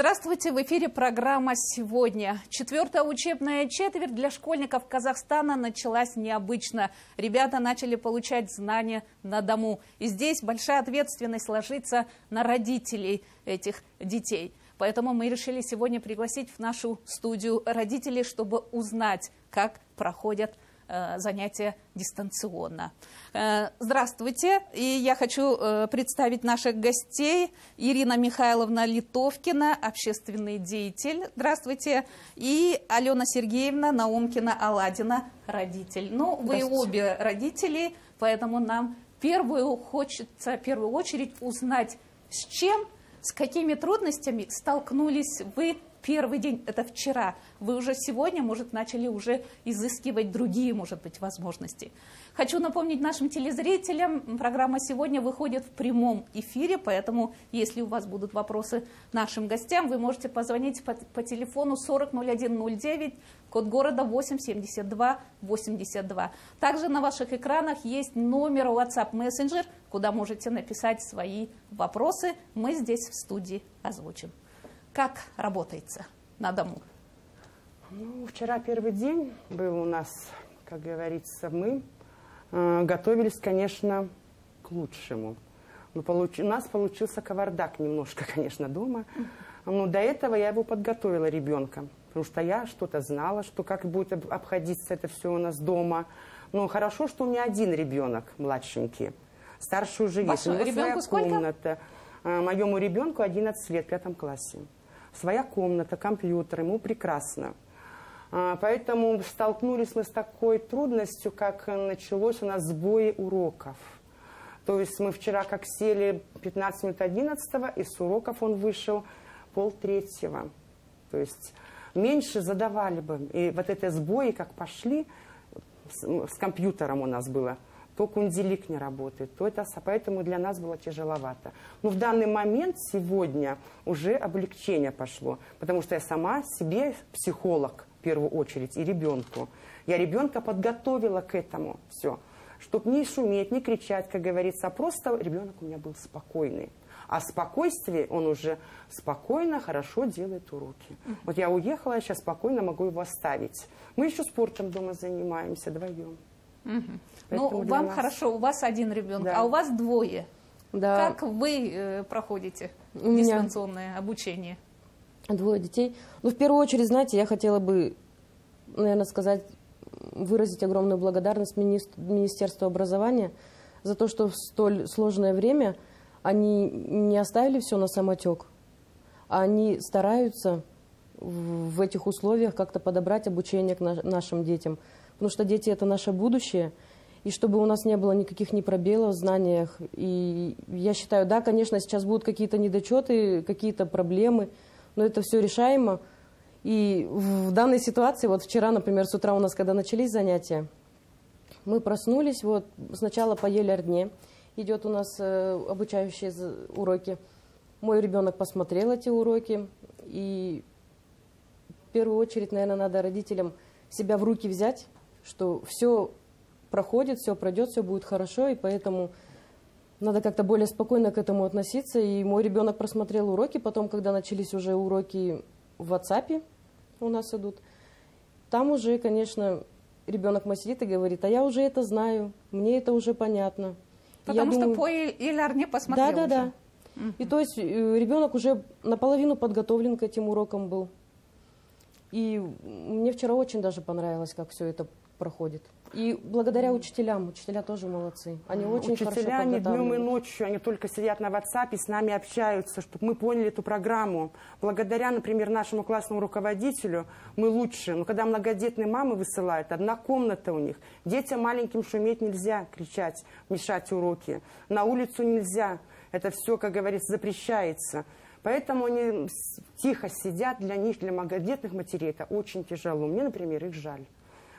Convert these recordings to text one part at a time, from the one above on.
Здравствуйте, в эфире программа «Сегодня». Четвертая учебная четверть для школьников Казахстана началась необычно. Ребята начали получать знания на дому. И здесь большая ответственность ложится на родителей этих детей. Поэтому мы решили сегодня пригласить в нашу студию родителей, чтобы узнать, как проходят занятия дистанционно. Э, здравствуйте, и я хочу э, представить наших гостей. Ирина Михайловна Литовкина, общественный деятель. Здравствуйте. И Алена Сергеевна Наумкина-Аладина, родитель. Ну, вы обе родители, поэтому нам первую хочется, в первую очередь узнать, с чем, с какими трудностями столкнулись вы первый день, это вчера. Вы уже сегодня, может, начали уже изыскивать другие, может быть, возможности. Хочу напомнить нашим телезрителям, программа сегодня выходит в прямом эфире, поэтому, если у вас будут вопросы нашим гостям, вы можете позвонить по, по телефону 400109, код города 87282. Также на ваших экранах есть номер WhatsApp Messenger, куда можете написать свои вопросы. Мы здесь в студии озвучим. Как работается на дому? Ну, вчера первый день был у нас, как говорится, мы э, готовились, конечно, к лучшему. Но получ... У нас получился кавардак немножко, конечно, дома. Но до этого я его подготовила ребенка. Потому что я что-то знала, что как будет обходиться это все у нас дома. Но хорошо, что у меня один ребенок младшенький. Старший уже есть. Вашему ребенку сколько? комната. Э, моему ребенку 11 лет, в пятом классе своя комната, компьютер, ему прекрасно. А, поэтому столкнулись мы с такой трудностью, как началось у нас сбои уроков. То есть мы вчера как сели 15 минут 11 и с уроков он вышел пол третьего. То есть меньше задавали бы. И вот эти сбои как пошли, с компьютером у нас было – то кунделик не работает, то это, поэтому для нас было тяжеловато. Но в данный момент сегодня уже облегчение пошло, потому что я сама себе психолог в первую очередь и ребенку. Я ребенка подготовила к этому все, чтобы не шуметь, не кричать, как говорится, а просто ребенок у меня был спокойный. А спокойствие он уже спокойно, хорошо делает уроки. Вот я уехала, я сейчас спокойно могу его оставить. Мы еще спортом дома занимаемся вдвоем. Угу. Ну, вам нас... хорошо, у вас один ребенок, да. а у вас двое. Да. Как вы э, проходите у дистанционное меня обучение? Двое детей. Ну, в первую очередь, знаете, я хотела бы, наверное, сказать, выразить огромную благодарность Министерству образования за то, что в столь сложное время они не оставили все на самотек, а они стараются в этих условиях как-то подобрать обучение к нашим детям – потому что дети – это наше будущее, и чтобы у нас не было никаких ни пробелов в знаниях. И я считаю, да, конечно, сейчас будут какие-то недочеты, какие-то проблемы, но это все решаемо. И в данной ситуации, вот вчера, например, с утра у нас, когда начались занятия, мы проснулись, вот сначала по Елярдне, идет у нас э, обучающие уроки. Мой ребенок посмотрел эти уроки, и в первую очередь, наверное, надо родителям себя в руки взять, что все проходит, все пройдет, все будет хорошо, и поэтому надо как-то более спокойно к этому относиться. И мой ребенок просмотрел уроки, потом, когда начались уже уроки в WhatsApp у нас идут, там уже, конечно, ребенок мой сидит и говорит, а я уже это знаю, мне это уже понятно. Потому я что думаю, по Иляр не посмотрел Да, да, да. И то есть э, ребенок уже наполовину подготовлен к этим урокам был. И мне вчера очень даже понравилось, как все это проходит. И благодаря учителям, учителя тоже молодцы. Они очень Учителя хорошо не днем и ночью, они только сидят на WhatsApp и с нами общаются, чтобы мы поняли эту программу. Благодаря, например, нашему классному руководителю мы лучше. Но когда многодетные мамы высылают, одна комната у них. Детям маленьким шуметь нельзя, кричать, мешать уроки. На улицу нельзя. Это все, как говорится, запрещается. Поэтому они тихо сидят. Для них, для многодетных матерей, это очень тяжело. Мне, например, их жаль.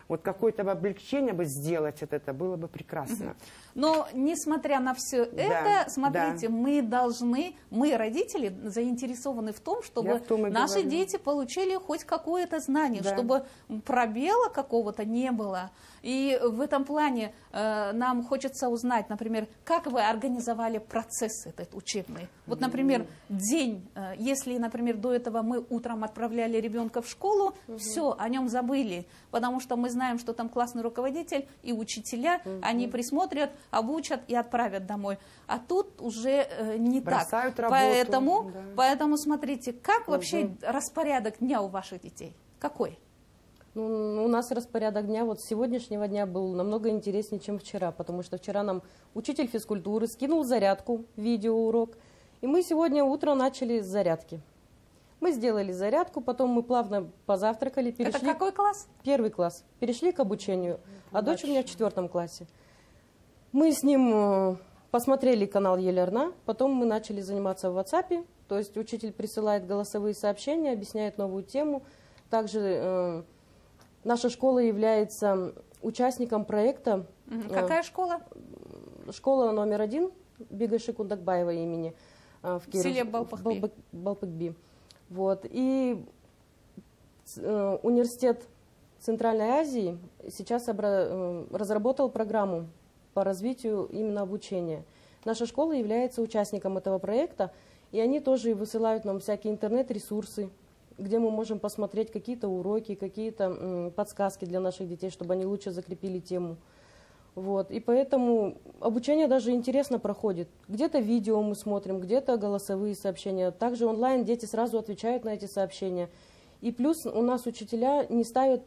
Вот какое-то облегчение бы сделать это, это было бы прекрасно. Но несмотря на все Да, это, смотрите, да. мы должны, мы родители заинтересованы в том, чтобы в том наши говорю. дети получили хоть какое-то знание, Да. чтобы пробела какого-то не было. И в этом плане э, нам хочется узнать, например, как вы организовали процесс этот учебный. Вот, например, день, э, если, например, до этого мы утром отправляли ребенка в школу, все, о нем забыли, потому что мы знаем, что там классный руководитель и учителя, они присмотрят, обучат и отправят домой. А тут уже э, не Бросают так. работу, Поэтому, да. поэтому смотрите, как вообще распорядок дня у ваших детей? Какой? Ну, у нас распорядок дня вот с сегодняшнего дня был намного интереснее, чем вчера, потому что вчера нам учитель физкультуры скинул зарядку, видеоурок, и мы сегодня утром начали с зарядки. Мы сделали зарядку, потом мы плавно позавтракали, перешли... Это какой класс? Первый класс. Перешли к обучению, а дочь у меня в четвертом классе. Мы с ним э, посмотрели канал Елерна, потом мы начали заниматься в WhatsApp, то есть учитель присылает голосовые сообщения, объясняет новую тему. Также э, наша школа является участником проекта Мгм. э, Какая школа? школа номер один Бигаши Кундакбаева имени э, в, В селе в Балпахби. Балбак- Балпакби. Вот. И э, университет Центральной Азии сейчас э, разработал программу по развитию именно обучения. Наша школа является участником этого проекта, и они тоже высылают нам всякие интернет-ресурсы, где мы можем посмотреть какие-то уроки, какие-то подсказки для наших детей, чтобы они лучше закрепили тему. Вот. И поэтому обучение даже интересно проходит. Где-то видео мы смотрим, где-то голосовые сообщения. Также онлайн дети сразу отвечают на эти сообщения. И плюс у нас учителя не ставят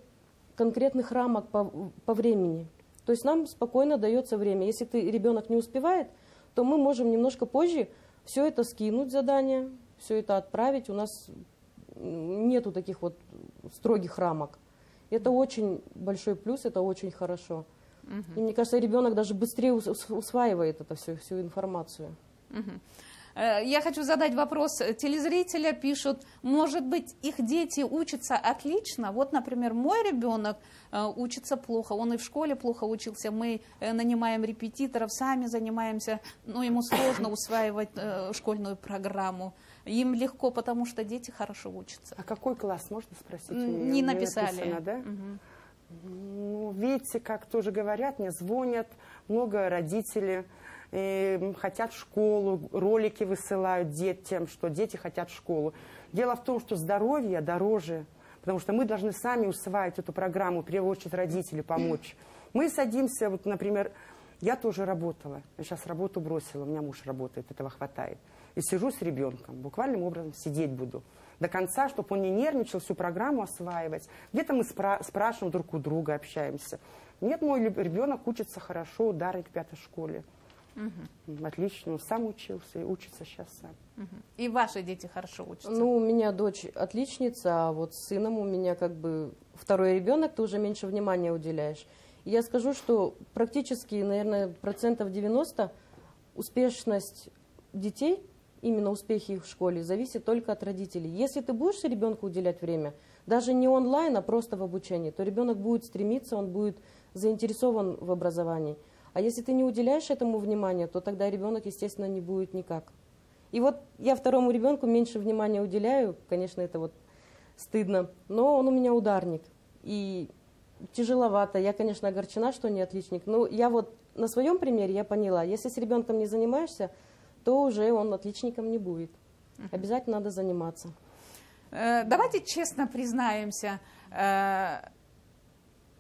конкретных рамок по, по времени. То есть нам спокойно дается время. Если ты, ребенок не успевает, то мы можем немножко позже все это скинуть задание, все это отправить. У нас нету таких вот строгих рамок. Это очень большой плюс, это очень хорошо. И мне кажется, ребенок даже быстрее ус- ус- усваивает это всю, всю информацию. Э, Я хочу задать вопрос. Телезрителя пишут, может быть, их дети учатся отлично. Вот, например, мой ребенок э, учится плохо, он и в школе плохо учился. Мы э, нанимаем репетиторов, сами занимаемся, но ему сложно усваивать школьную программу. Им легко, потому что дети хорошо учатся. А какой класс, можно спросить? Не написали. написано, да? Мгм. Ну, видите, как тоже говорят, мне звонят много родителей, э, хотят в школу, ролики высылают детям, что дети хотят в школу. Дело в том, что здоровье дороже, потому что мы должны сами усваивать эту программу, в первую родители помочь. Мы садимся, вот, например, я тоже работала, я сейчас работу бросила, у меня муж работает, этого хватает. И сижу с ребенком, буквальным образом сидеть буду до конца, чтобы он не нервничал, всю программу осваивать. Где-то мы спра- спрашиваем друг у друга, общаемся. Нет, мой ребенок учится хорошо, ударит в пятой школе. М, Отлично, он сам учился и учится сейчас сам. Мгм. И ваши дети хорошо учатся. Ну, у меня дочь отличница, а вот с сыном у меня как бы второй ребенок, ты уже меньше внимания уделяешь. Я скажу, что практически, наверное, процентов 90 успешность детей, именно успехи их в школе, зависит только от родителей. Если ты будешь ребенку уделять время, даже не онлайн, а просто в обучении, то ребенок будет стремиться, он будет заинтересован в образовании. А если ты не уделяешь этому внимания, то тогда ребенок, естественно, не будет никак. И вот я второму ребенку меньше внимания уделяю, конечно, это вот стыдно, но он у меня ударник. И тяжеловато. Я, конечно, огорчена, что не отличник. Но я вот на своем примере я поняла, если с ребенком не занимаешься, то уже он отличником не будет. Обязательно надо заниматься. Э, Давайте честно признаемся, э,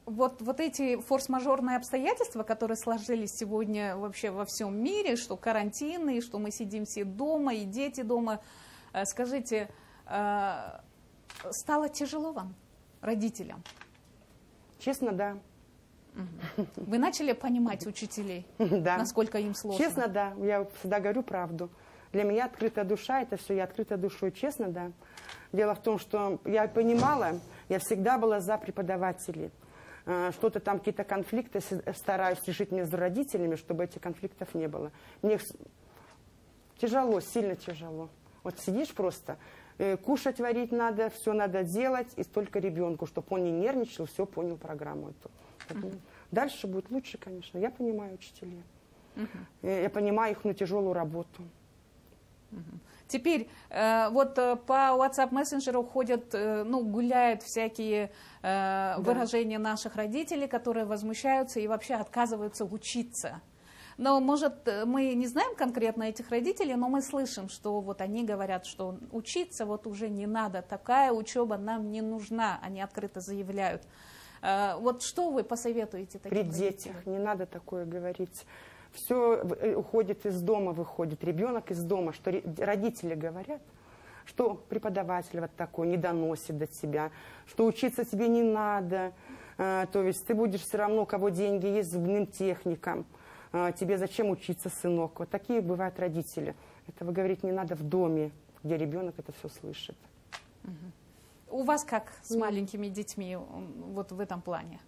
вот, вот эти форс-мажорные обстоятельства, которые сложились сегодня вообще во всем мире, что карантины, что мы сидим все дома, и дети дома, э, скажите, стало тяжело вам, родителям? Честно, да. Вы начали понимать учителей, да. насколько им сложно? Честно, да. Я всегда говорю правду. Для меня открытая душа, это все, я открыта душой, честно, да. Дело в том, что я понимала, я всегда была за преподавателей. Э, Что-то там, какие-то конфликты стараюсь решить между родителями, чтобы этих конфликтов не было. Мне тяжело, сильно тяжело. Вот сидишь просто, кушать варить надо, все надо делать, и только ребенку, чтобы он не нервничал, все понял программу эту. Uh-huh. Дальше будет лучше, конечно. Я понимаю учителей. Uh-huh. Я понимаю их ну, тяжелую работу. Теперь э, вот э, по WhatsApp мессенджеру ходят, э, ну, гуляют всякие да. выражения наших родителей, которые возмущаются и вообще отказываются учиться. Но, может, мы не знаем конкретно этих родителей, но мы слышим, что вот они говорят, что учиться вот уже не надо, такая учеба нам не нужна, они открыто заявляют. Вот что вы посоветуете таким При родителям? детях не надо такое говорить все э, уходит из дома, выходит ребенок из дома, что родители говорят, что преподаватель вот такой не доносит до тебя, что учиться тебе не надо, а, то есть ты будешь все равно, у кого деньги есть, зубным техником, а, тебе зачем учиться, сынок. Вот такие бывают родители. Этого говорить не надо в доме, где ребенок это все слышит. У вас как с маленькими детьми вот в этом плане?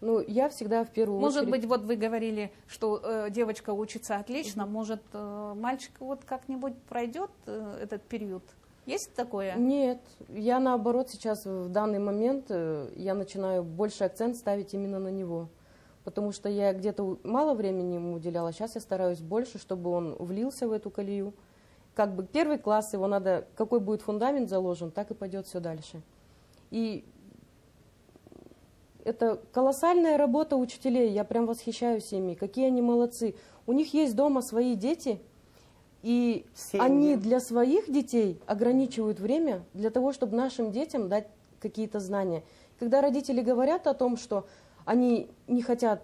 Ну, я всегда в первую может очередь... Может быть, вот вы говорили, что э, девочка учится отлично, угу. может, э, мальчик вот как-нибудь пройдет э, этот период? Есть такое? Нет, я наоборот сейчас в данный момент э, я начинаю больше акцент ставить именно на него. Потому что я где-то мало времени ему уделяла, сейчас я стараюсь больше, чтобы он влился в эту колею. Как бы первый класс его надо, какой будет фундамент заложен, так и пойдет все дальше. И это колоссальная работа учителей, я прям восхищаюсь ими, какие они молодцы. У них есть дома свои дети, и Семьи. они для своих детей ограничивают время для того, чтобы нашим детям дать какие-то знания. Когда родители говорят о том, что они не хотят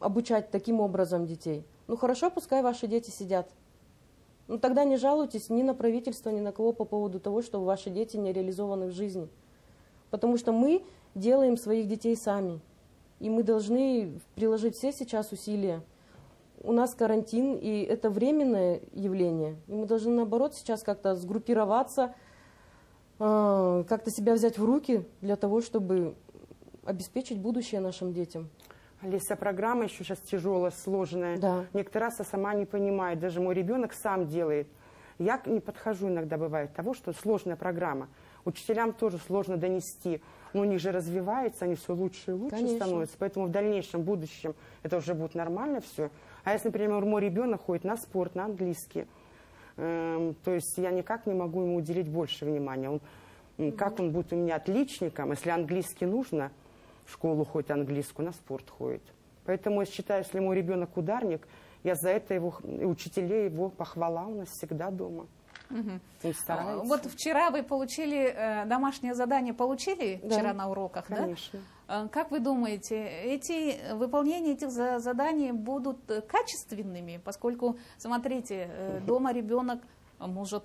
обучать таким образом детей, ну хорошо, пускай ваши дети сидят. Ну тогда не жалуйтесь ни на правительство, ни на кого по поводу того, что ваши дети не реализованы в жизни. Потому что мы делаем своих детей сами. И мы должны приложить все сейчас усилия. У нас карантин, и это временное явление. И мы должны, наоборот, сейчас как-то сгруппироваться, а, как-то себя взять в руки для того, чтобы обеспечить будущее нашим детям. Алиса, программа еще сейчас тяжелая, сложная. Да. Некоторые раз я сама не понимаю. Даже мой ребенок сам делает. Я не подхожу иногда, бывает, того, что сложная программа. Учителям тоже сложно донести но у них же развивается, они все лучше и лучше Конечно. становятся. Поэтому в дальнейшем, будущем это уже будет нормально все. А если, например, мой ребенок ходит на спорт, на английский, э, то есть я никак не могу ему уделить больше внимания. Он. Как он будет у меня отличником, если английский нужно, в школу ходит английскую, на спорт ходит. Поэтому я считаю, если мой ребенок ударник, я за это его, и учителей его похвала у нас всегда дома. Угу. Вот вчера вы получили э, домашнее задание, получили да. вчера на уроках, Конечно. да? Э, как вы думаете, эти выполнение этих заданий будут качественными, поскольку, смотрите, э, дома ребенок может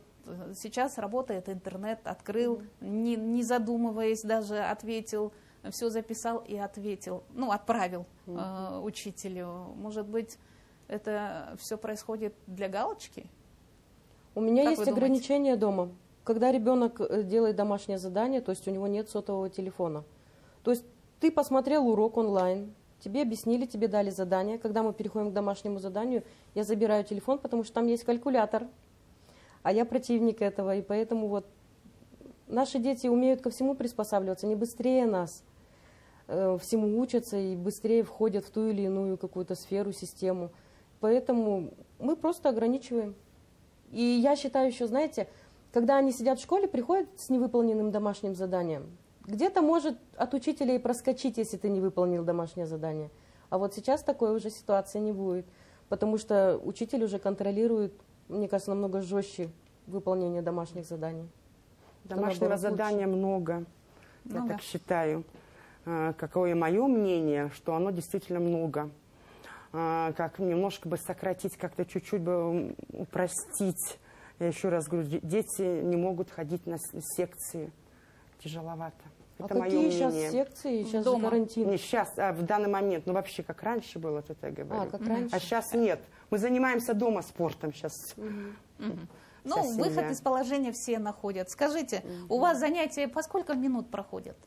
сейчас работает интернет, открыл, угу. не, не задумываясь даже ответил, все записал и ответил, ну отправил угу. э, учителю. Может быть, это все происходит для галочки? У меня как есть ограничения дома. Когда ребенок э, делает домашнее задание, то есть у него нет сотового телефона. То есть ты посмотрел урок онлайн, тебе объяснили, тебе дали задание. Когда мы переходим к домашнему заданию, я забираю телефон, потому что там есть калькулятор. А я противник этого, и поэтому вот наши дети умеют ко всему приспосабливаться, не быстрее нас. Э, всему учатся и быстрее входят в ту или иную какую-то сферу, систему. Поэтому мы просто ограничиваем. И я считаю еще, знаете, когда они сидят в школе, приходят с невыполненным домашним заданием. Где-то может от учителя и проскочить, если ты не выполнил домашнее задание. А вот сейчас такой уже ситуации не будет, потому что учитель уже контролирует, мне кажется, намного жестче выполнение домашних заданий. Домашнего задания лучше. много, много, я так считаю. А, какое мое мнение, что оно действительно много. А, как немножко бы сократить, как-то чуть-чуть бы упростить. Я еще раз говорю, дети не могут ходить на секции. Тяжеловато. А это какие мое сейчас мнение. секции? Сейчас Дома. карантин. Не сейчас, а в данный момент. Ну, вообще, как раньше было, это я говорю. А, как раньше. А сейчас нет. Мы занимаемся дома спортом сейчас. Угу. Угу. Ну, выход из положения все находят. Скажите, угу. у вас занятия по сколько минут проходят?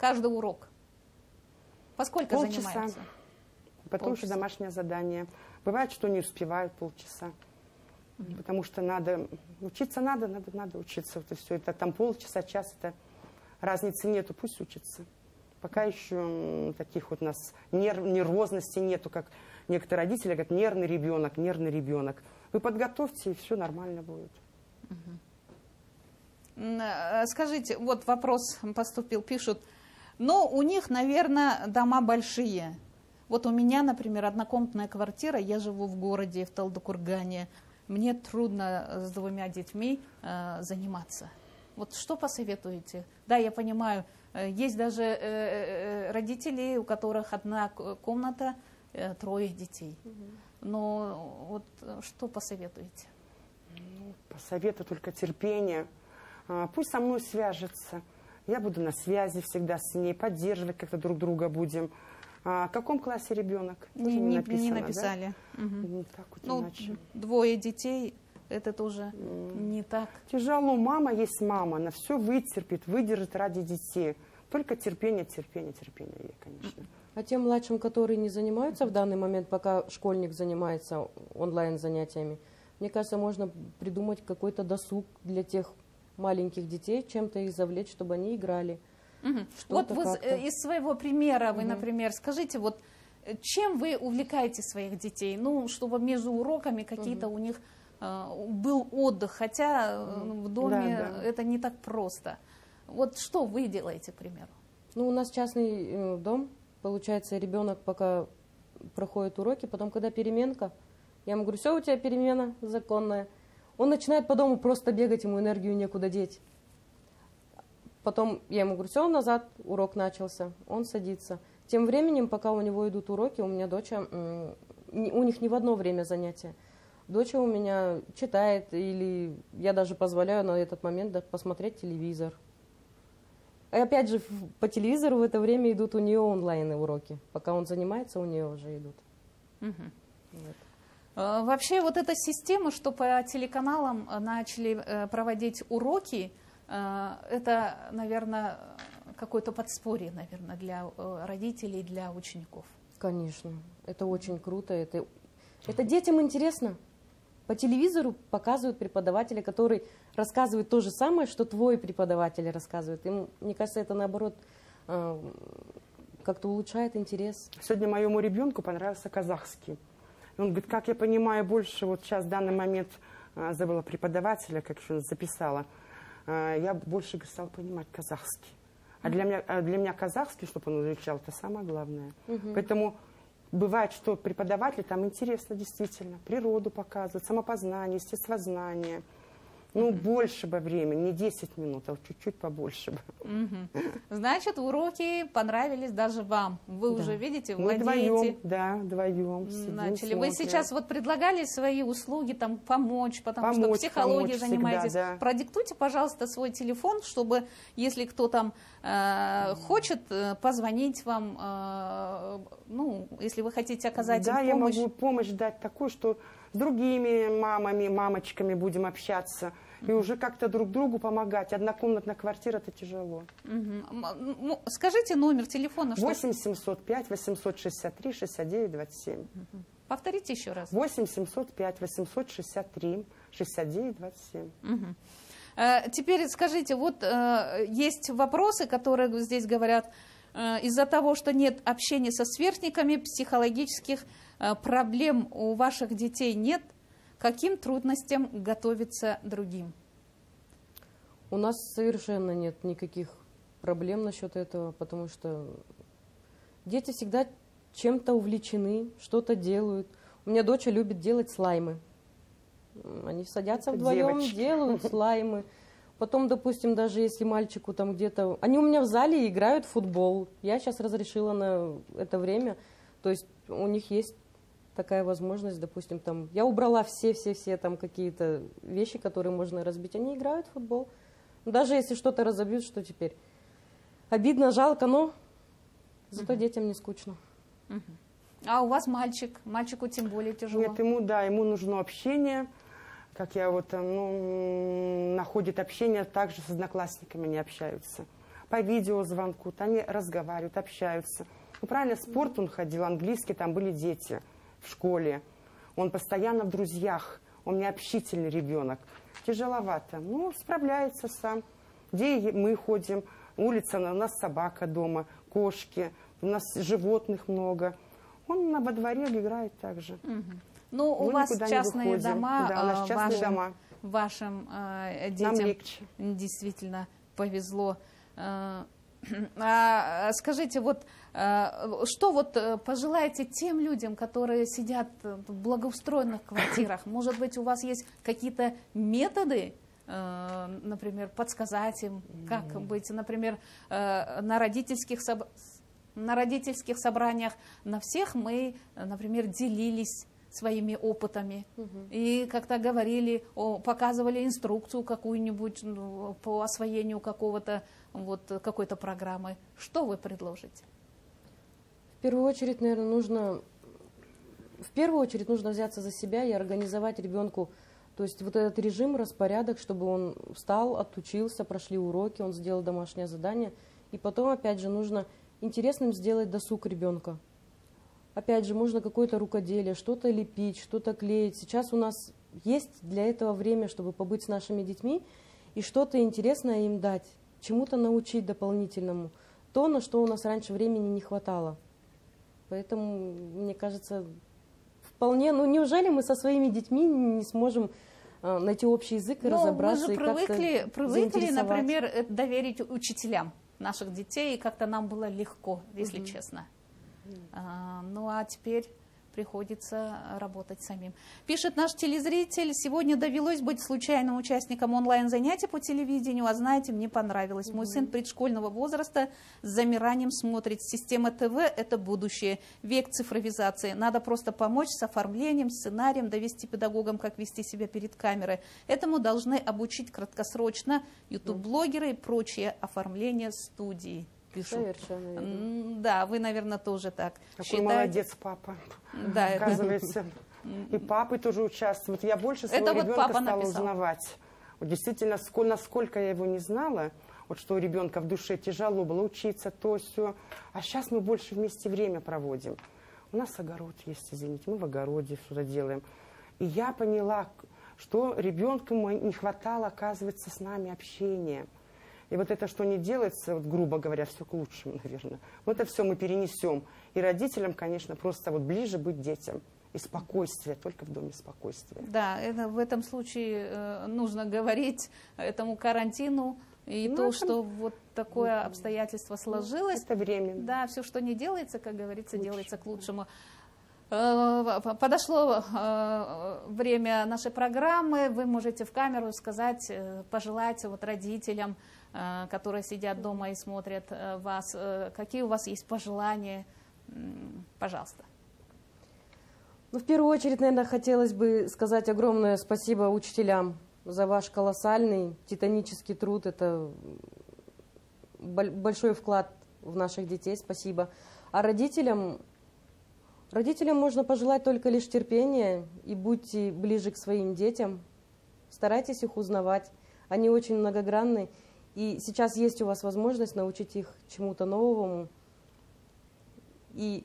Каждый урок? По сколько Полчаса. занимаются? Потом полчаса. еще домашнее задание. Бывает, что не успевают полчаса. Потому что надо, учиться надо, надо, надо учиться. Вот и все. Это там полчаса, час, это разницы нету, пусть учатся. Пока еще таких вот у нас нерв, нервозности нету, как некоторые родители говорят, нервный ребенок, нервный ребенок. Вы подготовьте, и все нормально будет. Э, Скажите, вот вопрос поступил, пишут, ну, у них, наверное, дома большие. Вот у меня, например, однокомнатная квартира, я живу в городе, в Талдыкургане. Мне трудно э, с двумя детьми э, заниматься. Вот что посоветуете? Да, я понимаю, э, есть даже э, э, родители, у которых одна комната, э, трое детей. Но вот что посоветуете? Посоветую только терпение. А, Пусть со мной свяжется. Я буду на связи всегда с ней, поддерживать как-то друг друга будем. А, в каком классе ребенок? Не, не- не написано, да? написали. Мгм. Ну, так вот Ну, иначе. двое детей, это тоже не так. Тяжело. Мама есть мама. Она все вытерпит, выдержит ради детей. Только терпение, терпение, терпение ей, конечно. А тем младшим, которые не занимаются в данный момент, пока школьник занимается онлайн занятиями, мне кажется, можно придумать какой-то досуг для тех маленьких детей, чем-то их завлечь, чтобы они играли. Что-то Вот вы, э, из своего примера, вы, например, скажите, вот э, чем вы увлекаете своих детей? Ну, чтобы между уроками какие-то у них э, был отдых, хотя э, в доме Да, да. это не так просто. Вот что вы делаете, к примеру? Ну, у нас частный дом, получается, ребенок пока проходит уроки, потом, когда переменка, я ему говорю, все, у тебя перемена законная. Он начинает по дому просто бегать, ему энергию некуда деть. Потом я ему говорю, все, назад, урок начался, он садится. Тем временем, пока у него идут уроки, у меня доча, у них не в одно время занятия. Доча у меня читает, или я даже позволяю на этот момент посмотреть телевизор. И опять же, по телевизору в это время идут у нее онлайн уроки. Пока он занимается, у нее уже идут. Мгм. Вот. Э, Вообще вот эта система, что по телеканалам э, начали э, проводить уроки, это, наверное, какое-то подспорье, наверное, для родителей, для учеников. Конечно, это очень круто. Это, это детям интересно. По телевизору показывают преподавателя, который рассказывает то же самое, что твой преподаватель рассказывает. Им, мне кажется, это наоборот как-то улучшает интерес. Сегодня моему ребенку понравился казахский. Он говорит, как я понимаю больше, вот сейчас в данный момент а, забыла преподавателя, как еще записала, а, я больше стала понимать казахский. А для меня, а для меня казахский, чтобы он изучал, это самое главное. Поэтому бывает, что преподаватель там интересно действительно, природу показывает, самопознание, естествознание. Ну, больше бы времени, не 10 минут, а чуть-чуть побольше бы. Мгм. Значит, уроки понравились даже вам. Вы Да. уже видите, Мы владеете. вдвоем, да, вдвоем. сидим, Начали. Вы смотрим. сейчас вот предлагали свои услуги там помочь, потому что Помочь, психологией помочь занимаетесь. всегда, да. Продиктуйте, пожалуйста, свой телефон, чтобы если кто там хочет э, позвонить вам, э, ну, если вы хотите оказать Да, им я помощь. могу помощь дать такую, что с другими мамами, мамочками будем общаться. И уже как-то друг другу помогать. Однокомнатная квартира это тяжело. М, Скажите номер телефона, что 8 705 863 69 27. повторите еще раз. 8 705 863 69 27. Мгм. Э, Теперь скажите, вот э, есть вопросы, которые здесь говорят, э, из-за того, что нет общения со сверстниками, психологических проблем у ваших детей нет, каким трудностям готовиться другим? У нас совершенно нет никаких проблем насчет этого, потому что дети всегда чем-то увлечены, что-то делают. У меня дочь любит делать слаймы. Они садятся вдвоем, девочки. делают слаймы. Потом, допустим, даже если мальчику там где-то... Они у меня в зале играют в футбол. Я сейчас разрешила на это время. То есть у них есть такая возможность, допустим, там... Я убрала все-все-все там какие-то вещи, которые можно разбить. Они играют в футбол. Даже если что-то разобьют, что теперь? Обидно, жалко, но зато детям не скучно. А у вас мальчик, мальчику тем более тяжело. Нет, ему, да, ему нужно общение. Как я вот, э, ну, находит общение, также с одноклассниками не общаются. По видеозвонку, они разговаривают, общаются. Ну, правильно, спорт он ходил, английский, там были дети в школе. Он постоянно в друзьях. Он не общительный ребенок. Тяжеловато. Ну, справляется сам. Где мы ходим? Улица, у нас собака дома, кошки, у нас животных много. Он во дворе играет также. Угу. Ну, у вас частные выходим. дома, Да, у нас а, частные вашим, дома. вашим э, Нам детям легче. действительно повезло. Э, А скажите, вот э, что вот э, пожелаете тем людям, которые сидят в благоустроенных квартирах? Может быть, у вас есть какие-то методы, например, подсказать им, как быть, например, на родительских на родительских собраниях на всех мы, например, делились своими опытами и как-то говорили, о, показывали инструкцию какую-нибудь ну, по освоению какого-то вот какой-то программы. Что вы предложите? В первую очередь, наверное, нужно в первую очередь нужно взяться за себя и организовать ребенку, то есть вот этот режим, распорядок, чтобы он встал, отучился, прошли уроки, он сделал домашнее задание, и потом, опять же, нужно интересным сделать досуг ребенка. Опять же, можно какое-то рукоделие, что-то лепить, что-то клеить. Сейчас у нас есть для этого время, чтобы побыть с нашими детьми и что-то интересное им дать, чему-то научить дополнительному. То, на что у нас раньше времени не хватало. Поэтому, мне кажется, вполне, ну неужели мы со своими детьми не сможем э, найти общий язык и Ну, разобраться мы же привыкли, привыкли, например, доверить учителям наших детей, и как-то нам было легко, если честно. А, ну а теперь приходится работать самим. Пишет наш телезритель, сегодня довелось быть случайным участником онлайн-занятий по телевидению, а знаете, мне понравилось. Мой сын предшкольного возраста с замиранием смотрит. Система ТВ – это будущее, век цифровизации. Надо просто помочь с оформлением, сценарием, довести педагогам, как вести себя перед камерой. Этому должны обучить краткосрочно ютуб-блогеры и прочее оформление студии. Пишу. Совершенно верно. Да, вы, наверное, тоже так Какой считаете. молодец папа. Да, Оказывается. И папы тоже участвуют. Я больше своего Это вот ребенка папа стала написал. узнавать. Вот действительно, сколь, насколько я его не знала, вот что у ребенка в душе тяжело было учиться, то все. А сейчас мы больше вместе время проводим. У нас огород есть, извините, мы в огороде что-то делаем. И я поняла, что ребенку не хватало, оказывается, с нами общения. И вот это, что не делается, вот, грубо говоря, все к лучшему, наверное. Вот это все мы перенесем. И родителям, конечно, просто вот ближе быть детям. И спокойствие, только в доме спокойствие. Да, это, в этом случае э, нужно говорить этому карантину и Ну, то, это- что вот такое обстоятельство сложилось. Это временно. Да, все, что не делается, как говорится, делается к лучшему. Э, Подошло э, время нашей программы. Вы можете в камеру сказать, э, пожелать вот родителям, которые сидят дома и смотрят э, вас, э, какие у вас есть пожелания. Пожалуйста. Ну, в первую очередь, наверное, хотелось бы сказать огромное спасибо учителям за ваш колоссальный титанический труд. Это боль- большой вклад в наших детей. Спасибо. А родителям, родителям можно пожелать только лишь терпения и будьте ближе к своим детям. Старайтесь их узнавать. Они очень многогранны. И сейчас есть у вас возможность научить их чему-то новому. И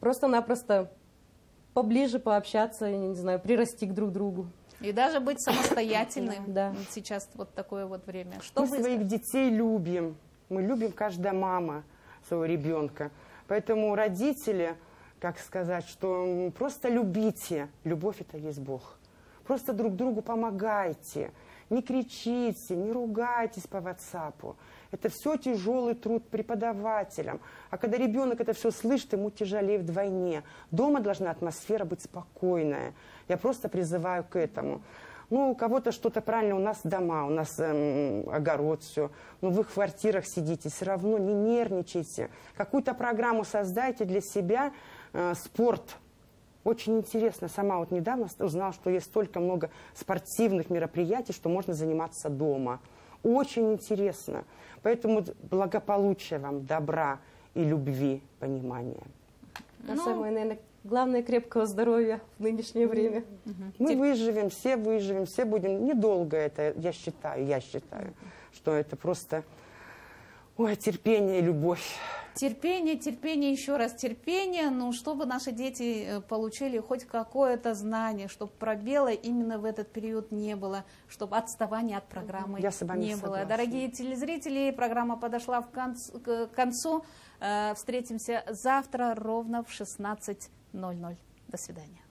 просто-напросто поближе пообщаться, я не знаю, прирасти к друг другу. И даже быть самостоятельным. Да. Сейчас вот такое вот время. Что Мы своих детей любим. Мы любим каждая мама своего ребенка. Поэтому родители, как сказать, что просто любите. Любовь это есть Бог. Просто друг другу помогайте. Не кричите, не ругайтесь по WhatsApp. Это все тяжелый труд преподавателям. А когда ребенок это все слышит, ему тяжелее вдвойне. Дома должна атмосфера быть спокойная. Я просто призываю к этому. Ну, у кого-то что-то правильно, у нас дома, у нас эм, огород, все. Но вы в квартирах сидите, все равно не нервничайте. Какую-то программу создайте для себя, э, спорт. Очень интересно. Сама вот недавно узнала, что есть столько много спортивных мероприятий, что можно заниматься дома. Очень интересно. Поэтому благополучия вам, добра и любви, понимания. А Ну, самое, наверное, главное крепкого здоровья в нынешнее время. Мы выживем, все выживем, все будем. Недолго это, я считаю, я считаю, что это просто Ой, терпение и любовь. Терпение, терпение, еще раз терпение, ну, чтобы наши дети э, получили хоть какое-то знание, чтобы пробела именно в этот период не было, чтобы отставания от программы Я с вами не было. согласна. Дорогие телезрители, программа подошла в конц- к концу. Э, Встретимся завтра ровно в 16.00. До свидания.